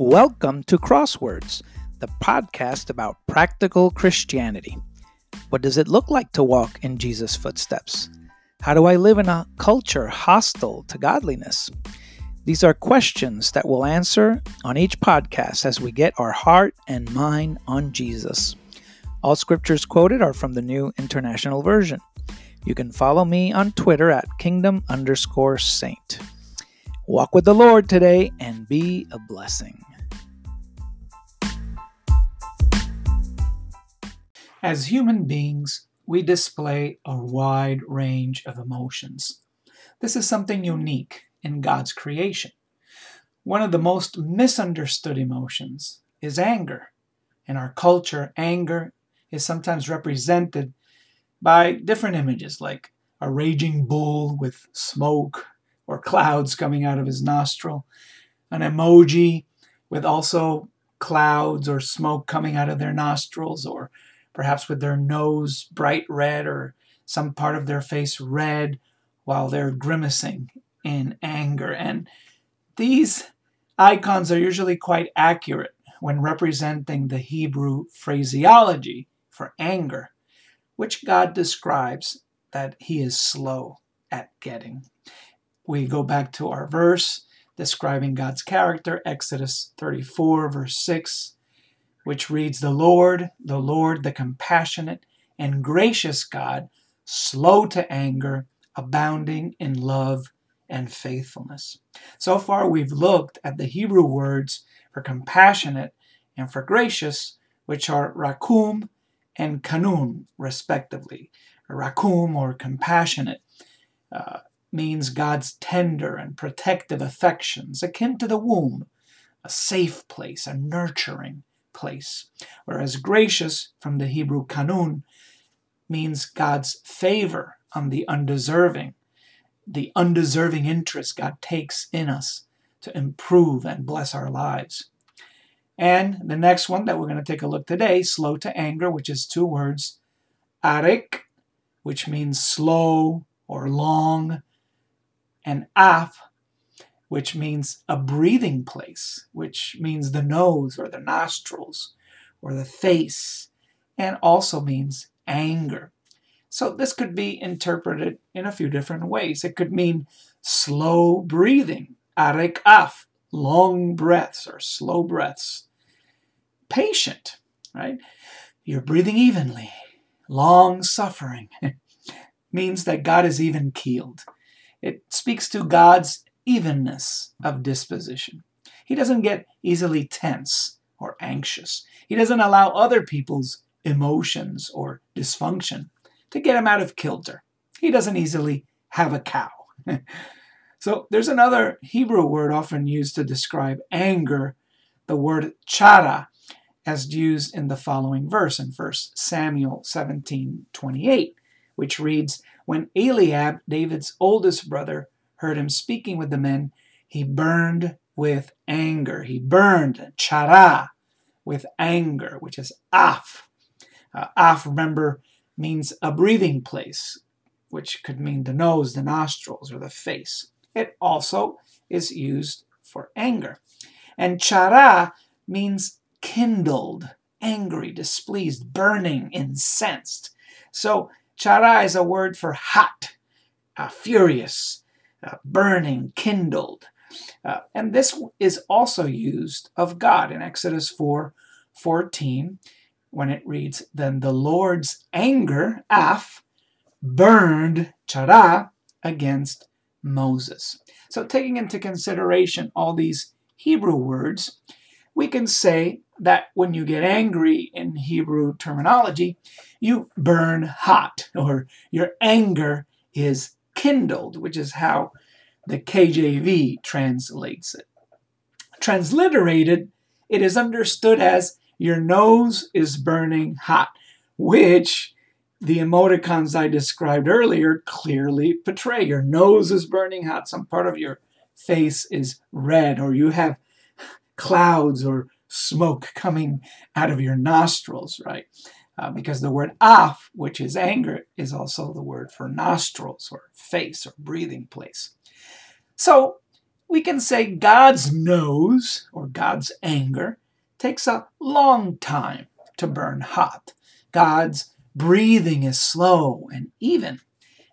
Welcome to Crosswords, the podcast about practical Christianity. What does it look like to walk in Jesus' footsteps? How do I live in a culture hostile to godliness? These are questions that we'll answer on each podcast as we get our heart and mind on Jesus. All scriptures quoted are from the New International Version. You can follow me on Twitter at kingdom underscore saint. Walk with the Lord today and be a blessing. As human beings, we display a wide range of emotions. This is something unique in God's creation. One of the most misunderstood emotions is anger. In our culture, anger is sometimes represented by different images like a raging bull with smoke or clouds coming out of his nostril, an emoji with also clouds or smoke coming out of their nostrils, or perhaps with their nose bright red or some part of their face red while they're grimacing in anger. And these icons are usually quite accurate when representing the Hebrew phraseology for anger, which God describes that he is slow at getting. We go back to our verse describing God's character, Exodus 34, verse 6 which reads, The Lord, the Lord, the compassionate and gracious God, slow to anger, abounding in love and faithfulness. So far, we've looked at the Hebrew words for compassionate and for gracious, which are rakum and kanun, respectively. Rakum, or compassionate, uh, means God's tender and protective affections, akin to the womb, a safe place, a nurturing, place. Whereas gracious from the Hebrew kanun means God's favor on the undeserving, the undeserving interest God takes in us to improve and bless our lives. And the next one that we're going to take a look today, slow to anger, which is two words, arik, which means slow or long, and af, which means a breathing place, which means the nose or the nostrils or the face, and also means anger. So this could be interpreted in a few different ways. It could mean slow breathing, arek af, long breaths or slow breaths. Patient, right? You're breathing evenly. Long suffering means that God is even keeled. It speaks to God's evenness of disposition. He doesn't get easily tense or anxious. He doesn't allow other people's emotions or dysfunction to get him out of kilter. He doesn't easily have a cow. so there's another Hebrew word often used to describe anger, the word chara, as used in the following verse in 1 Samuel 17 28, which reads, When Eliab, David's oldest brother, heard him speaking with the men, he burned with anger. He burned, chara, with anger, which is af. Uh, af, remember, means a breathing place, which could mean the nose, the nostrils, or the face. It also is used for anger. And chara means kindled, angry, displeased, burning, incensed. So chara is a word for hot, uh, furious, uh, burning, kindled. Uh, and this is also used of God in Exodus 4 14, when it reads, Then the Lord's anger, af, burned, chara, against Moses. So, taking into consideration all these Hebrew words, we can say that when you get angry in Hebrew terminology, you burn hot, or your anger is kindled, which is how the KJV translates it. Transliterated, it is understood as your nose is burning hot, which the emoticons I described earlier clearly portray. Your nose is burning hot, some part of your face is red, or you have clouds or smoke coming out of your nostrils, right? Uh, because the word af, which is anger, is also the word for nostrils or face or breathing place. So we can say God's nose or God's anger, takes a long time to burn hot. God's breathing is slow and even.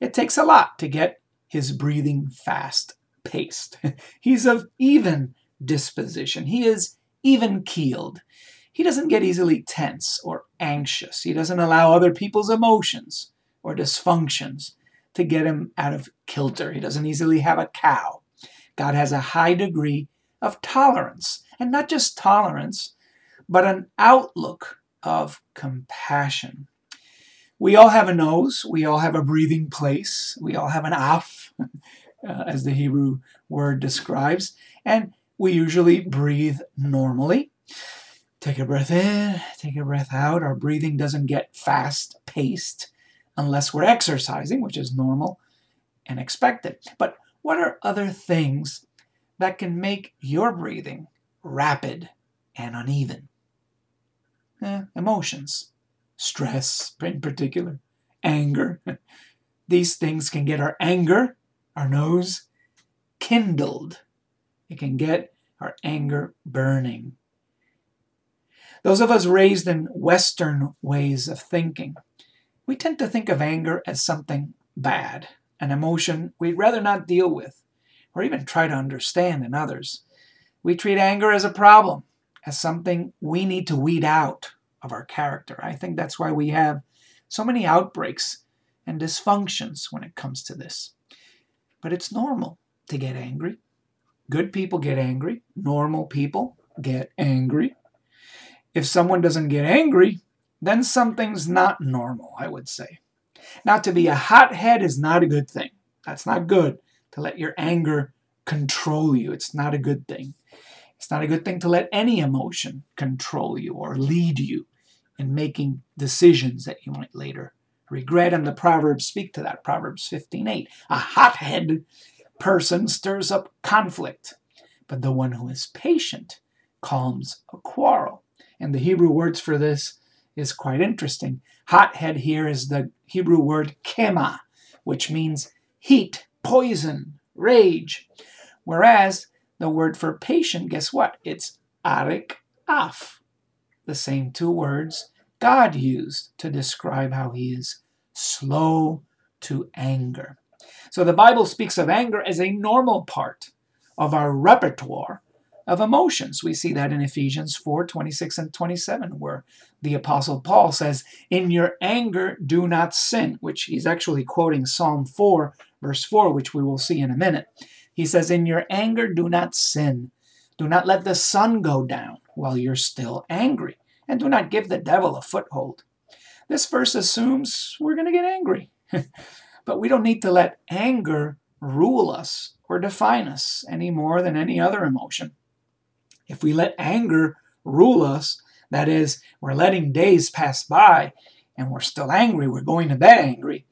It takes a lot to get his breathing fast paced. He's of even disposition. He is even keeled. He doesn't get easily tense or anxious. He doesn't allow other people's emotions or dysfunctions to get him out of kilter. He doesn't easily have a cow. God has a high degree of tolerance, and not just tolerance, but an outlook of compassion. We all have a nose, we all have a breathing place, we all have an af, uh, as the Hebrew word describes, and we usually breathe normally. Take a breath in, take a breath out. Our breathing doesn't get fast paced unless we're exercising, which is normal and expected. But what are other things that can make your breathing rapid and uneven? Eh, emotions, stress in particular, anger. These things can get our anger, our nose, kindled. It can get our anger burning. Those of us raised in Western ways of thinking, we tend to think of anger as something bad, an emotion we'd rather not deal with, or even try to understand in others. We treat anger as a problem, as something we need to weed out of our character. I think that's why we have so many outbreaks and dysfunctions when it comes to this. But it's normal to get angry. Good people get angry. Normal people get angry. If someone doesn't get angry, then something's not normal, I would say. Now, to be a hothead is not a good thing. That's not good to let your anger control you. It's not a good thing. It's not a good thing to let any emotion control you or lead you in making decisions that you might later regret. And the Proverbs speak to that. Proverbs 15:8. A hothead person stirs up conflict, but the one who is patient calms a quarrel. And the Hebrew words for this is quite interesting. Hothead here is the Hebrew word kema, which means heat, poison, rage. Whereas the word for patient, guess what? It's arik af. The same two words God used to describe how he is slow to anger. So the Bible speaks of anger as a normal part of our repertoire of emotions. We see that in Ephesians 4 26 and 27, where the Apostle Paul says, In your anger, do not sin, which he's actually quoting Psalm 4, verse 4, which we will see in a minute. He says, In your anger, do not sin. Do not let the sun go down while you're still angry, and do not give the devil a foothold. This verse assumes we're going to get angry. but we don't need to let anger rule us or define us any more than any other emotion. If we let anger rule us, that is, we're letting days pass by and we're still angry, we're going to bed angry,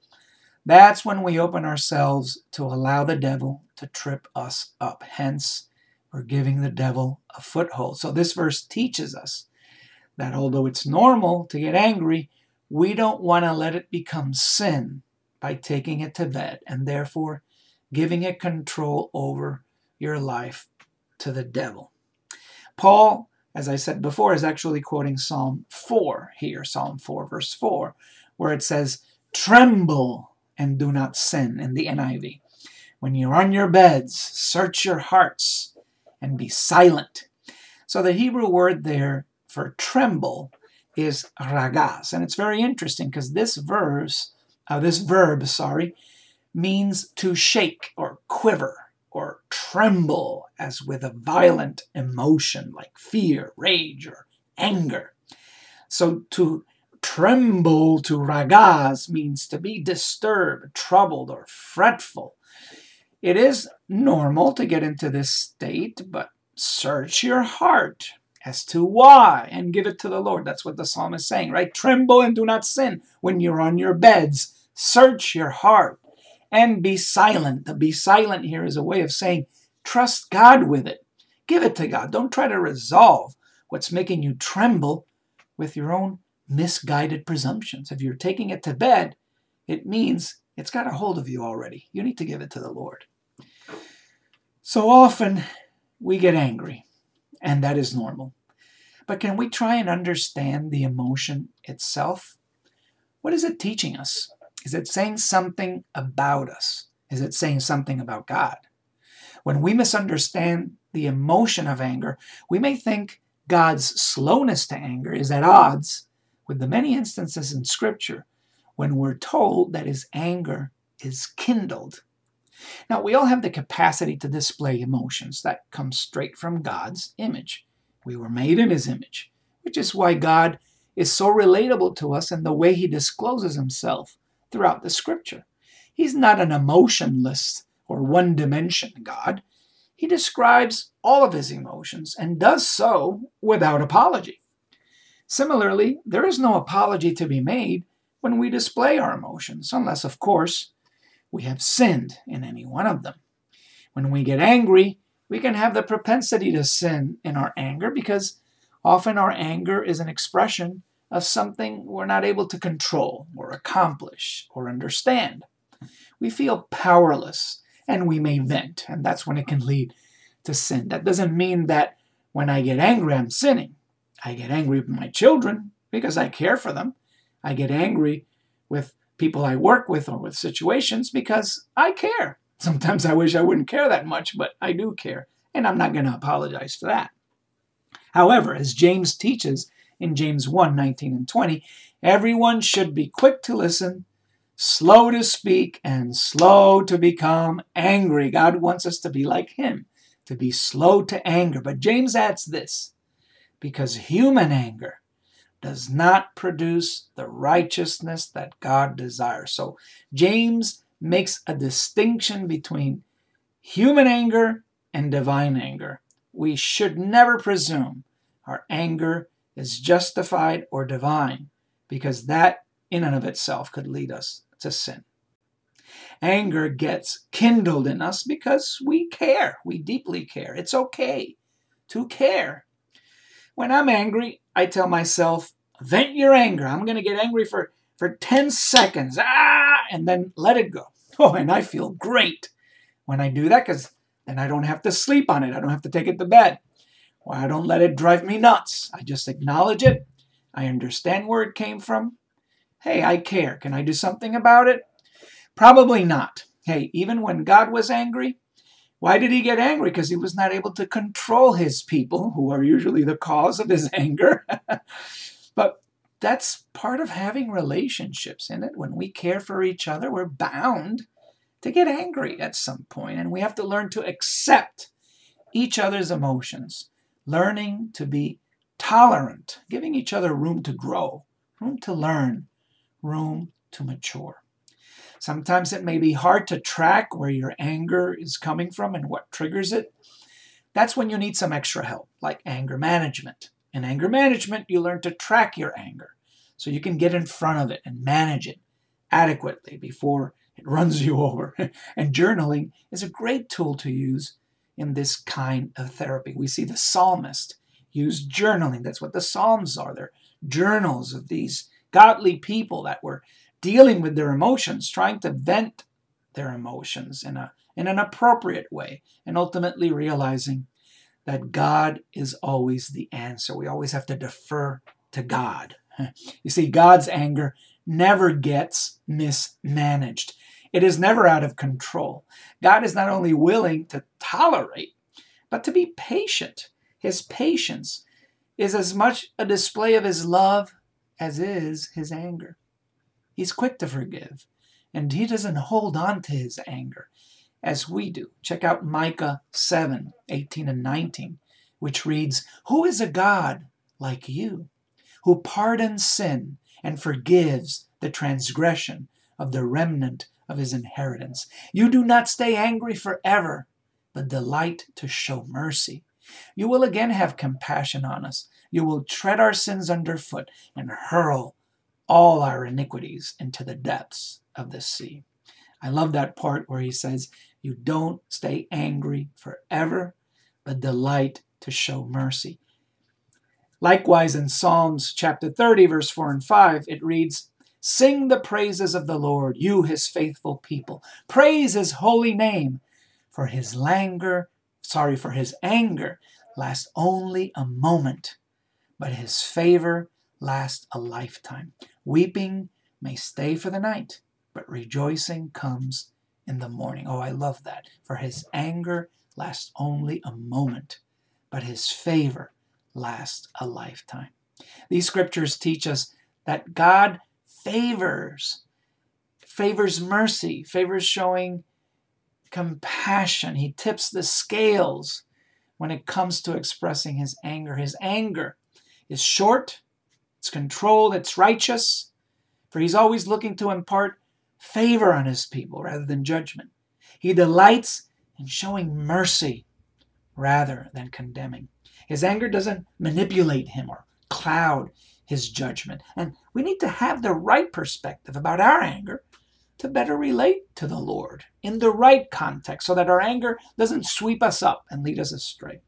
that's when we open ourselves to allow the devil to trip us up. Hence, we're giving the devil a foothold. So, this verse teaches us that although it's normal to get angry, we don't want to let it become sin by taking it to bed and therefore giving it control over your life to the devil. Paul, as I said before, is actually quoting Psalm 4 here, Psalm 4, verse 4, where it says, Tremble and do not sin in the NIV. When you're on your beds, search your hearts and be silent. So the Hebrew word there for tremble is ragaz. And it's very interesting because this verse, uh, this verb, sorry, means to shake or quiver or tremble as with a violent emotion like fear, rage, or anger. So to tremble, to ragaz, means to be disturbed, troubled, or fretful. It is normal to get into this state, but search your heart as to why and give it to the Lord. That's what the psalm is saying, right? Tremble and do not sin when you're on your beds. Search your heart and be silent. The be silent here is a way of saying, trust God with it. Give it to God. Don't try to resolve what's making you tremble with your own misguided presumptions. If you're taking it to bed, it means it's got a hold of you already. You need to give it to the Lord. So often we get angry. and that is normal. But can we try and understand the emotion itself? What is it teaching us? Is it saying something about us? Is it saying something about God? When we misunderstand the emotion of anger, we may think God's slowness to anger is at odds with the many instances in Scripture when we're told that his anger is kindled. Now, we all have the capacity to display emotions that come straight from God's image. We were made in his image, which is why God is so relatable to us in the way he discloses himself throughout the scripture. He's not an emotionless or one dimension God. He describes all of his emotions and does so without apology. Similarly, there is no apology to be made when we display our emotions, unless, of course, we have sinned in any one of them. When we get angry, we can have the propensity to sin in our anger because often our anger is an expression of something we're not able to control or accomplish or understand. We feel powerless and we may vent, and that's when it can lead to sin. That doesn't mean that when I get angry, I'm sinning. I get angry with my children because I care for them. I get angry with people I work with or with situations because I care. Sometimes I wish I wouldn't care that much, but I do care, and I'm not going to apologize for that. However, as James teaches in James 1 19 and 20, everyone should be quick to listen, slow to speak, and slow to become angry. God wants us to be like Him, to be slow to anger. But James adds this because human anger does not produce the righteousness that God desires. So James makes a distinction between human anger and divine anger. We should never presume our anger is justified or divine, because that in and of itself could lead us to sin. Anger gets kindled in us because we care. We deeply care. It's okay to care. When I'm angry, I tell myself, vent your anger. I'm going to get angry for, for 10 seconds. Ah, and then let it go. Oh, and I feel great when I do that because then I don't have to sleep on it. I don't have to take it to bed. Or I don't let it drive me nuts. I just acknowledge it. I understand where it came from. Hey, I care. Can I do something about it? Probably not. Hey, even when God was angry, why did he get angry? Because he was not able to control his people, who are usually the cause of his anger. but that's part of having relationships in it. When we care for each other, we're bound to get angry at some point, and we have to learn to accept each other's emotions, learning to be tolerant, giving each other room to grow, room to learn, room to mature. Sometimes it may be hard to track where your anger is coming from and what triggers it. That's when you need some extra help, like anger management. In anger management, you learn to track your anger so you can get in front of it and manage it adequately before it runs you over. and journaling is a great tool to use in this kind of therapy. We see the psalmist use journaling. That's what the Psalms are. They're journals of these godly people that were dealing with their emotions, trying to vent their emotions in, a, in an appropriate way, and ultimately realizing that God is always the answer. We always have to defer to God. You see, God's anger never gets mismanaged. It is never out of control. God is not only willing to tolerate, but to be patient. His patience is as much a display of his love as is his anger. He's quick to forgive, and he doesn't hold on to his anger as we do. Check out Micah 7 18 and 19, which reads, Who is a God like you, who pardons sin and forgives the transgression of the remnant of his inheritance? You do not stay angry forever, but delight to show mercy. You will again have compassion on us. You will tread our sins underfoot and hurl all our iniquities into the depths of the sea. I love that part where he says, You don't stay angry forever, but delight to show mercy. Likewise, in Psalms chapter 30, verse 4 and 5, it reads, Sing the praises of the Lord, you his faithful people. Praise his holy name, for his languor, sorry, for his anger lasts only a moment, but his favor lasts a lifetime. Weeping may stay for the night, but rejoicing comes in the morning. Oh, I love that. For his anger lasts only a moment, but his favor lasts a lifetime. These scriptures teach us that God favors, favors mercy, favors showing compassion. He tips the scales when it comes to expressing his anger. His anger is short, it's controlled, it's righteous, for he's always looking to impart favor on his people rather than judgment. He delights in showing mercy rather than condemning. His anger doesn't manipulate him or cloud his judgment. And we need to have the right perspective about our anger to better relate to the Lord in the right context so that our anger doesn't sweep us up and lead us astray.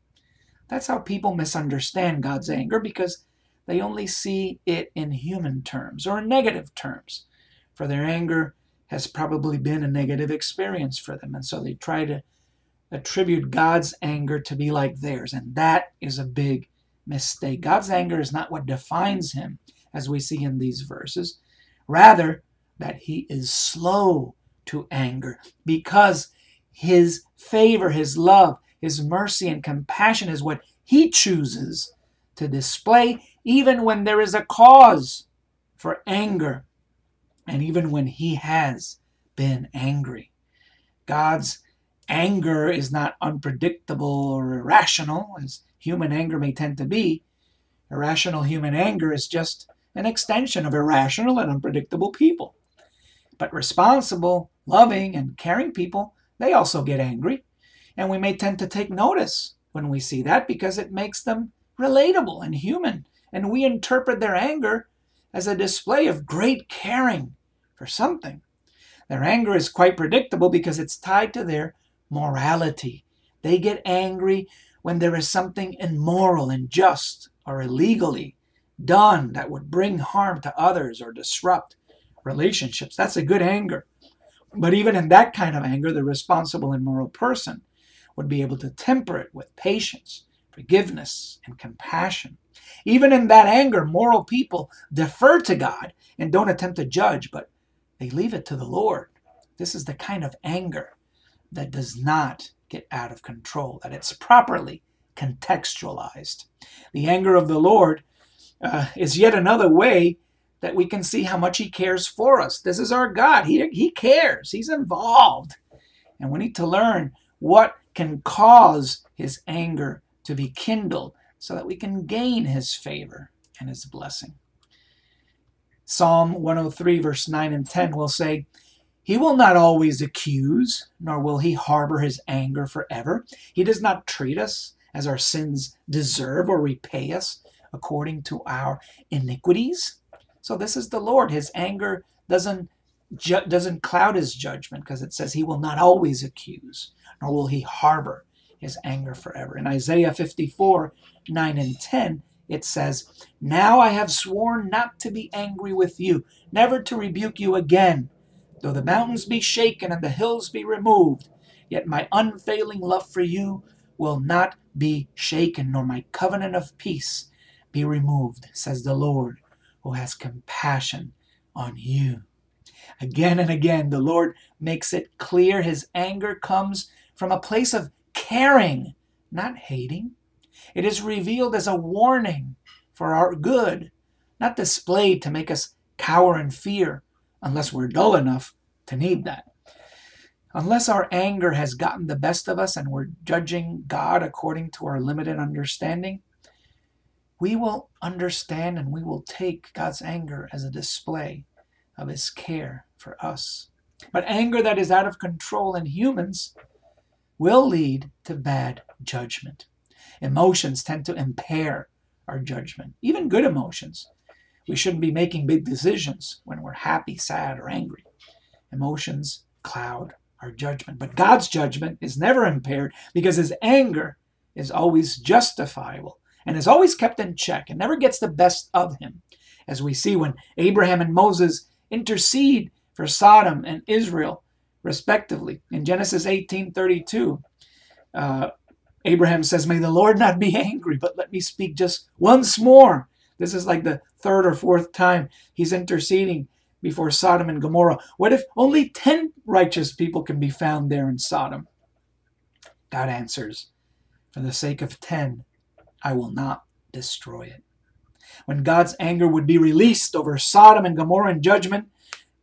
That's how people misunderstand God's anger because they only see it in human terms or negative terms. For their anger has probably been a negative experience for them, and so they try to attribute God's anger to be like theirs, and that is a big mistake. God's anger is not what defines him, as we see in these verses. Rather, that he is slow to anger because his favor, his love, his mercy, and compassion is what he chooses to display, even when there is a cause for anger, and even when he has been angry. God's anger is not unpredictable or irrational, as human anger may tend to be. Irrational human anger is just an extension of irrational and unpredictable people. But responsible, loving, and caring people, they also get angry. And we may tend to take notice when we see that because it makes them relatable and human. And we interpret their anger as a display of great caring for something. Their anger is quite predictable because it's tied to their morality. They get angry when there is something immoral, unjust, or illegally done that would bring harm to others or disrupt relationships. That's a good anger. But even in that kind of anger, the responsible and moral person would be able to temper it with patience, forgiveness, and compassion. Even in that anger, moral people defer to God and don't attempt to judge, but they leave it to the Lord. This is the kind of anger that does not get out of control, that it's properly contextualized. The anger of the Lord uh, is yet another way that we can see how much He cares for us. This is our God. He, he cares, He's involved. And we need to learn what can cause His anger to be kindled so that we can gain His favor and His blessing. Psalm 103, verse 9 and 10 will say, He will not always accuse, nor will He harbor His anger forever. He does not treat us as our sins deserve or repay us according to our iniquities. So this is the Lord. His anger doesn't ju- doesn't cloud his judgment because it says he will not always accuse, nor will he harbor his anger forever. In Isaiah 54, 9 and 10, it says, Now I have sworn not to be angry with you, never to rebuke you again. Though the mountains be shaken and the hills be removed, yet my unfailing love for you will not be shaken, nor my covenant of peace be removed, says the Lord who has compassion on you. Again and again, the Lord makes it clear his anger comes from a place of caring, not hating. It is revealed as a warning for our good, not displayed to make us cower in fear, unless we're dull enough to need that. Unless our anger has gotten the best of us and we're judging God according to our limited understanding, we will understand and we will take God's anger as a display of his care for us. But anger that is out of control in humans will lead to bad judgment. Emotions tend to impair our judgment, even good emotions. We shouldn't be making big decisions when we're happy, sad, or angry. Emotions cloud our judgment. But God's judgment is never impaired because his anger is always justifiable and is always kept in check and never gets the best of him. As we see when Abraham and Moses intercede for Sodom and Israel, respectively. In Genesis 18:32, uh, Abraham says, May the Lord not be angry, but let me speak just once more. This is like the third or fourth time he's interceding before Sodom and Gomorrah. What if only 10 righteous people can be found there in Sodom? God answers, For the sake of 10, I will not destroy it. When God's anger would be released over Sodom and Gomorrah in judgment,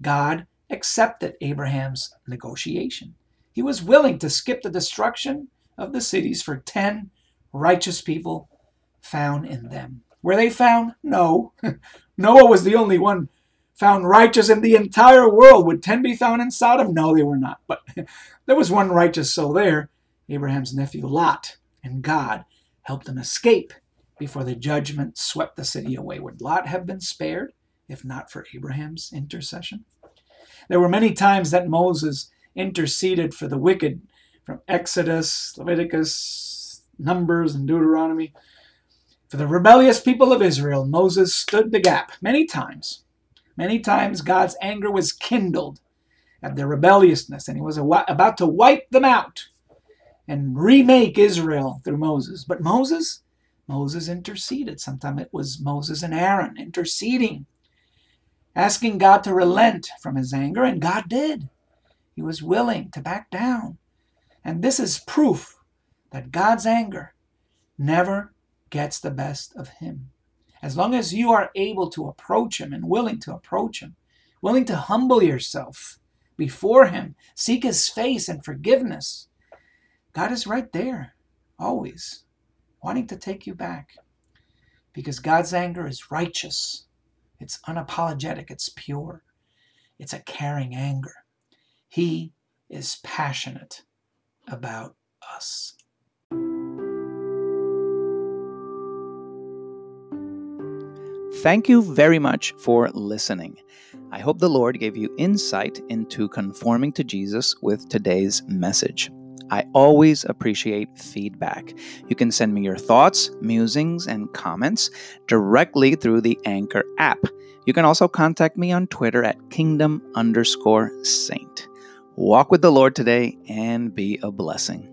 God accepted Abraham's negotiation. He was willing to skip the destruction of the cities for 10 righteous people found in them. Were they found? No. Noah was the only one found righteous in the entire world. Would 10 be found in Sodom? No, they were not. But there was one righteous soul there, Abraham's nephew Lot, and God helped him escape before the judgment swept the city away. Would Lot have been spared if not for Abraham's intercession? There were many times that Moses interceded for the wicked from Exodus, Leviticus, Numbers, and Deuteronomy. For the rebellious people of Israel, Moses stood the gap many times. Many times God's anger was kindled at their rebelliousness, and he was about to wipe them out and remake Israel through Moses. But Moses, Moses interceded. Sometimes it was Moses and Aaron interceding, asking God to relent from his anger, and God did. He was willing to back down. And this is proof that God's anger never gets the best of him. As long as you are able to approach him and willing to approach him, willing to humble yourself before him, seek his face and forgiveness, God is right there, always, wanting to take you back. Because God's anger is righteous, it's unapologetic, it's pure, it's a caring anger. He is passionate about us. Thank you very much for listening. I hope the Lord gave you insight into conforming to Jesus with today's message. I always appreciate feedback. You can send me your thoughts, musings, and comments directly through the Anchor app. You can also contact me on Twitter at kingdom underscore saint. Walk with the Lord today and be a blessing.